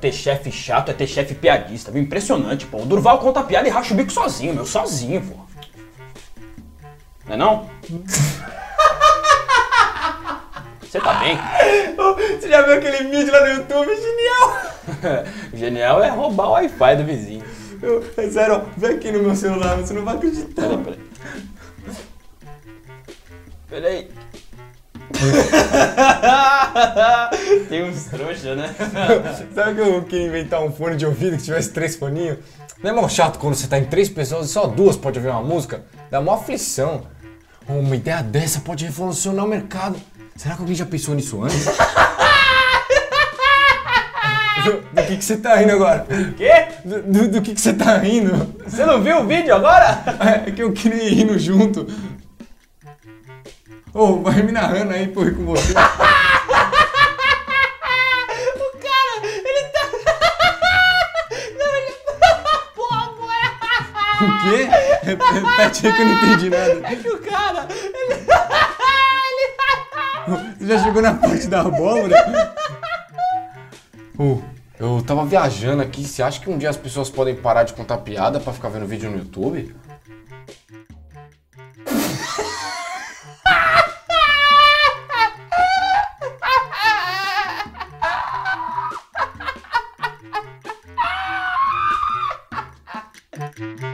ter chefe chato é ter chefe piadista, viu? Impressionante, pô. O Durval conta piada e racha o bico sozinho, meu, sozinho, pô. Não é não? Você tá bem? Você já viu aquele vídeo lá no YouTube? Genial! Genial é roubar o Wi-Fi do vizinho. Eu, é sério, vem aqui no meu celular, você não vai acreditar. Peraí, peraí. Peraí. Tem uns trouxa, né? Sabe que eu queria inventar um fone de ouvido que tivesse três foninhos? Não é mal chato quando você tá em três pessoas e só duas pode ouvir uma música? Dá uma aflição. Uma ideia dessa pode revolucionar o mercado. Será que alguém já pensou nisso antes? do, do que, que você tá rindo agora? Quê? Do, do, do que, que você tá rindo? Você não viu o vídeo agora? É que eu queria ir rindo junto. Ô, vai me narrando aí, pô, com você. O quê? É, é, repete aí que eu não entendi nada. É que o cara. Ele... ele... Já chegou na parte da abóbora? Uh, eu tava viajando aqui. Você acha que um dia as pessoas podem parar de contar piada pra ficar vendo vídeo no YouTube? Thank